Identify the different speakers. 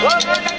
Speaker 1: Благодарю!